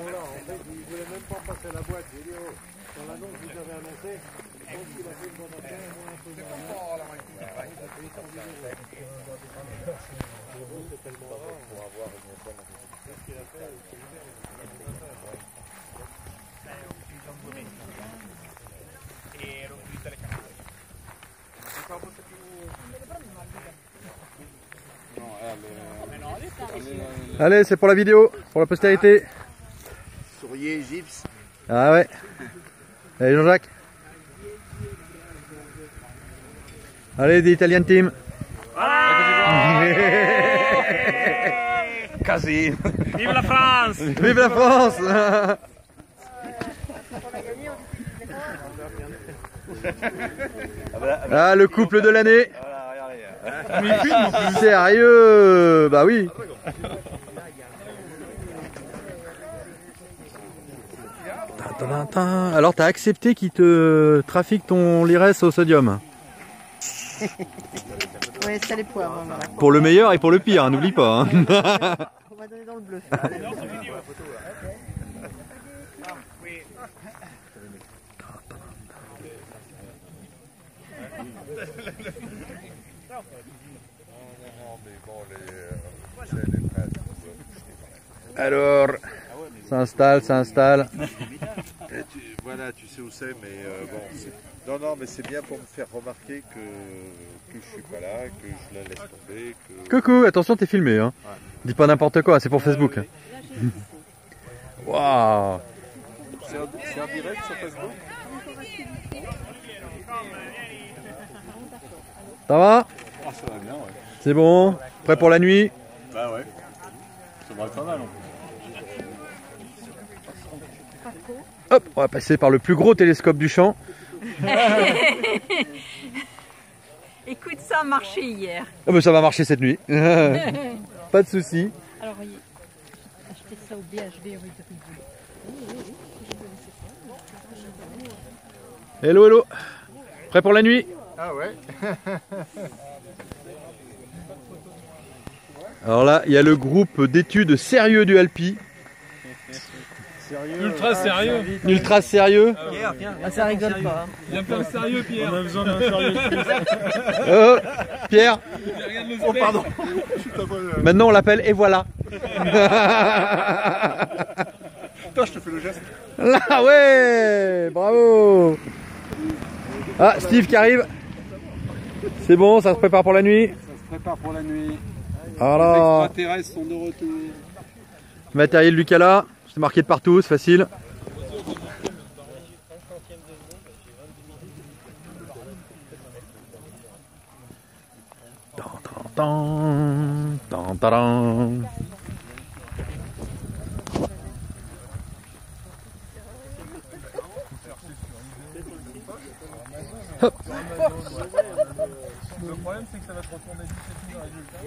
voilà, en fait, il ne voulait même pas passer la boîte. J'ai dit, oh, dans l'annonce que vous avez annoncé, je pense qu'il a fait le bon affaire, moi un peu C'est tellement rare. Pour avoir une bonne C'est ce qu'il a fait. Telecamere. Allez, c'est pour la vidéo, pour la postérité. Ah ouais. Allez Jean-Jacques. Allez, the Italian team. Quasi. Vive la France Vive la France Ah, le couple de l'année. Sérieux Bah oui. Alors t'as accepté qu'il te trafique ton lirès au sodium? Ouais, ça les poivres. Voilà. Pour le meilleur et pour le pire, hein, n'oublie pas. hein. On va donner dans le bleu. Alors, s'installe, s'installe. Voilà, tu sais où c'est, mais euh, bon. Non, non, mais c'est bien pour me faire remarquer que, que je suis pas là, que je la laisse tomber, que. Coucou, attention, t'es filmé. Hein. Dis pas n'importe quoi, c'est pour Facebook. Waouh C'est en, en direct sur Facebook? Ça va? Ça va bien, ouais. C'est bon? Prêt pour la nuit? Bah ouais. Ça va être pas mal. Hop, on va passer par le plus gros télescope du champ. Écoute, ça a marché hier. Ah bah, ça va marcher cette nuit. pas de soucis. Alors, oui, acheter ça au BHV rue de Rivoli. Hello, hello. Prêt pour la nuit? Ah ouais Alors là, il y a le groupe d'études sérieux du Alpi. Ultra sérieux. Ultra sérieux. Ah, ça rigole pas. Il y a plein de sérieux, Pierre. On a besoin d'un sérieux. Oh, Pierre, oh, pardon. maintenant on l'appelle et voilà. Toi, je te fais le geste. Là, ouais Bravo Ah, Steve qui arrive. C'est bon, ça se prépare pour la nuit. Ça se prépare pour la nuit. Alors, extraterrestres sont de retour. matériel du Cala. C'est marqué de partout, c'est facile. Tan, tan, tan, tan, taran. Le problème, c'est que ça va te retourner 17 000 résultats.